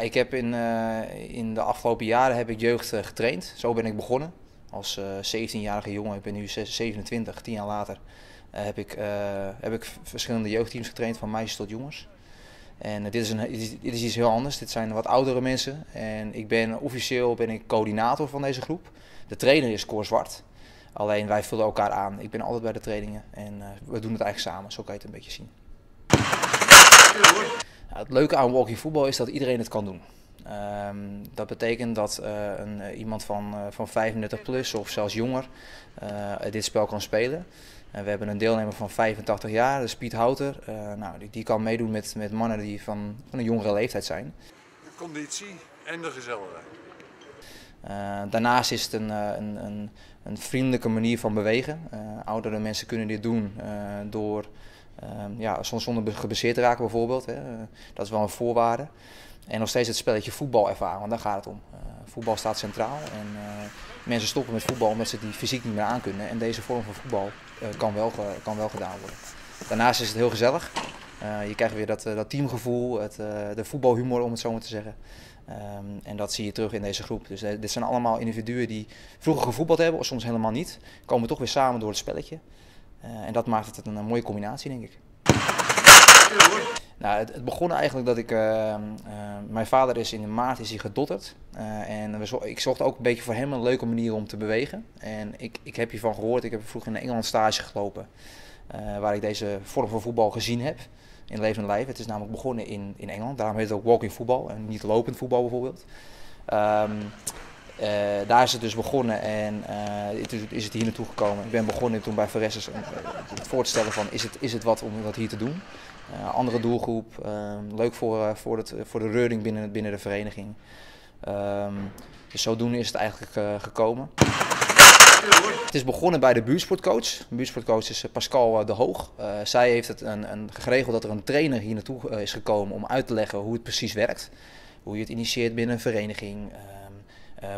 ik heb in, uh, in de afgelopen jaren heb ik jeugd uh, getraind. Zo ben ik begonnen. Als uh, 17-jarige jongen, ik ben nu 27, 10 jaar later, heb, ik, heb ik verschillende jeugdteams getraind, van meisjes tot jongens. En dit, is een, dit is iets heel anders. Dit zijn wat oudere mensen. En ik ben officieel ben ik coördinator van deze groep. De trainer is Cor Zwart. Alleen wij vullen elkaar aan. Ik ben altijd bij de trainingen en we doen het eigenlijk samen. Zo kan je het een beetje zien. Het leuke aan walking voetbal is dat iedereen het kan doen. Um, dat betekent dat uh, een, uh, iemand van, van 35 plus of zelfs jonger dit spel kan spelen. En we hebben een deelnemer van 85 jaar, de Piet Houter. nou, die, die, kan meedoen met, met mannen die van, van een jongere leeftijd zijn. De conditie en de gezelligheid. Daarnaast is het een, een, een, een, vriendelijke manier van bewegen. Oudere mensen kunnen dit doen door ja, soms zonder geblesseerd te raken bijvoorbeeld. Hè. dat is wel een voorwaarde. En nog steeds het spelletje voetbal ervaren, want daar gaat het om. voetbal staat centraal en mensen stoppen met voetbal omdat ze die fysiek niet meer aankunnen. En deze vorm van voetbal kan, wel, kan wel gedaan worden. Daarnaast is het heel gezellig. je krijgt weer dat, dat teamgevoel, het, de voetbalhumor om het zo maar te zeggen. Um, en dat zie je terug in deze groep. Dus dit zijn allemaal individuen die vroeger gevoetbald hebben, of soms helemaal niet. Komen toch weer samen door het spelletje. Uh, en dat maakt het een, mooie combinatie, denk ik. Nou, het, begon eigenlijk dat ik. Uh, mijn vader is in maart is hij gedotterd. en we zo, ik zocht ook een beetje voor hem een leuke manier om te bewegen. En ik, ik heb hiervan gehoord. Ik heb vroeger in Engeland stage gelopen. waar ik deze vorm van voetbal gezien heb in levend lijf. Het is namelijk begonnen in, in Engeland. Daarom heet het ook walking voetbal en niet lopend voetbal bijvoorbeeld. Um, uh, daar is het dus begonnen en uh, is het hier naartoe gekomen. Ik ben begonnen toen bij Verresses het voor te stellen van is het, is het wat om dat hier te doen. Andere doelgroep, ehm, leuk voor, voor, het, voor de reuring binnen, binnen de vereniging. Um, dus zodoende is het eigenlijk gekomen. Het is begonnen bij de buurtsportcoach. De buurtsportcoach is eh, Pascal eh, de Hoog. Zij heeft het een, een, geregeld dat er een trainer hier naartoe is gekomen om uit te leggen hoe het precies werkt. Hoe je het initieert binnen een vereniging.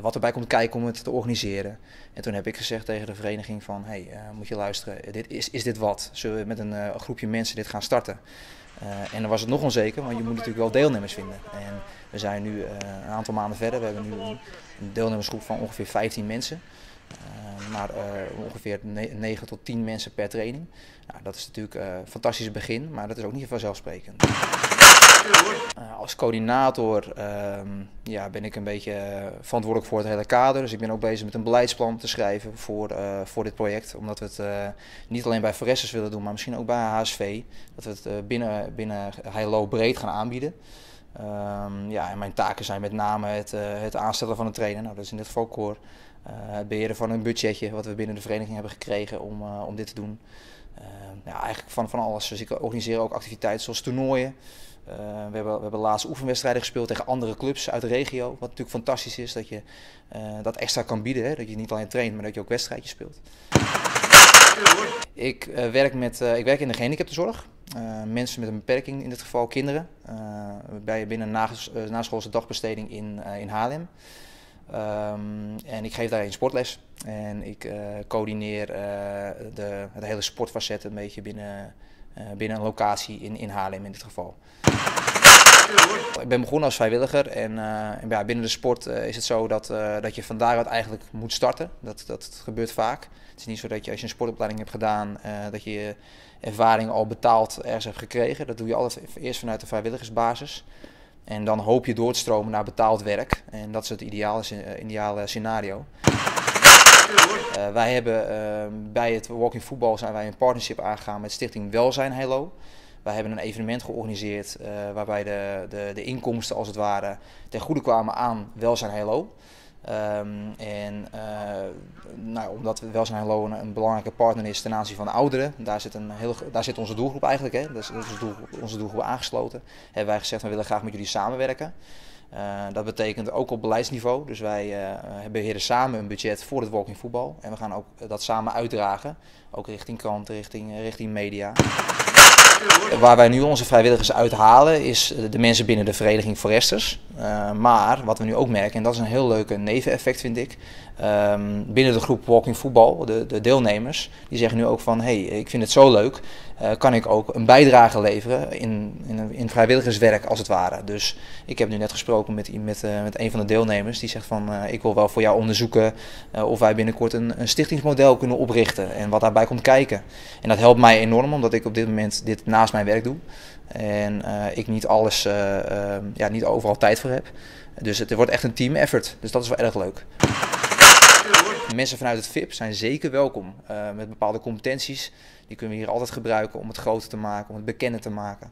Wat erbij komt kijken om het te organiseren. En toen heb ik gezegd tegen de vereniging van, hey, uh, moet je luisteren, dit, is, is dit wat? Zullen we met een uh, groepje mensen dit gaan starten? en dan was het nog onzeker, want je moet natuurlijk wel deelnemers vinden. En we zijn nu een aantal maanden verder. We hebben nu een, deelnemersgroep van ongeveer 15 mensen. Maar ongeveer 9 tot 10 mensen per training. Nou, dat is natuurlijk een fantastisch begin, maar dat is ook niet vanzelfsprekend. Als coördinator ehm, ja, ben ik een beetje verantwoordelijk voor het hele kader. Dus ik ben ook bezig met een beleidsplan te schrijven voor, voor dit project. Omdat we het niet alleen bij Veressers willen doen, maar misschien ook bij HSV. Dat we het binnen, binnen Heilo breed gaan aanbieden. Um, ja, en mijn taken zijn met name het, het aanstellen van een trainer. Nou, dat is in dit geval het beheren van een budgetje wat we binnen de vereniging hebben gekregen om, om dit te doen. Uh, ja, eigenlijk van, van alles. Dus ik organiseer ook activiteiten zoals toernooien. We, hebben, we hebben laatst oefenwedstrijden gespeeld tegen andere clubs uit de regio. Wat natuurlijk fantastisch is dat je dat extra kan bieden. Hè? Dat je niet alleen traint, maar dat je ook wedstrijdjes speelt. Ik, werk met, ik werk in de gehandicaptenzorg. mensen met een beperking, in dit geval kinderen. bij, binnen een naschoolse dagbesteding in, in Haarlem. Um, en ik geef daar een sportles. En ik coördineer de, het hele sportfacet een beetje binnen, binnen een locatie in, in Haarlem in dit geval. Ik ben begonnen als vrijwilliger en, en ja, binnen de sport is het zo dat, dat je van daaruit eigenlijk moet starten. Dat, dat gebeurt vaak. Het is niet zo dat je als je een sportopleiding hebt gedaan, dat je je ervaring al betaald ergens hebt gekregen. Dat doe je altijd eerst vanuit de vrijwilligersbasis. En dan hoop je door te stromen naar betaald werk. En dat is het eh, ideale scenario. Uh, wij hebben uh, bij het Walking Football zijn wij een partnership aangegaan met Stichting Welzijn Hello. Wij hebben een evenement georganiseerd uh, waarbij de, de, de inkomsten als het ware ten goede kwamen aan Welzijn Hello. Um, en uh, nou, omdat Welzijn Hello een, belangrijke partner is ten aanzien van de ouderen, daar zit, een heel, daar zit onze doelgroep eigenlijk, hè, dat is, is doelgroep, onze doelgroep aangesloten, hebben wij gezegd we willen graag met jullie samenwerken. Uh, dat betekent ook op beleidsniveau, dus wij uh, beheren samen een budget voor het walking voetbal en we gaan ook dat samen uitdragen, ook richting kranten, richting, richting media. Waar wij nu onze vrijwilligers uithalen is de mensen binnen de vereniging Foresters. Uh, maar wat we nu ook merken, en dat is een heel leuke neveneffect vind ik. Um, binnen de groep Walking Football, de, de, deelnemers, die zeggen nu ook van hey, ik vind het zo leuk. Uh, kan ik ook een bijdrage leveren in, in, in, vrijwilligerswerk als het ware. Dus ik heb nu net gesproken met, met, met een van de deelnemers die zegt van ik wil wel voor jou onderzoeken of wij binnenkort een, een stichtingsmodel kunnen oprichten en wat daarbij komt kijken. En dat helpt mij enorm omdat ik op dit moment dit naast mijn werk doe. En uh, ik niet alles, uh, uh, ja, niet overal tijd voor heb. Dus het wordt echt een team effort. Dus dat is wel erg leuk. Mensen vanuit het VIP zijn zeker welkom met bepaalde competenties. Die kunnen we hier altijd gebruiken om het groter te maken, om het bekender te maken.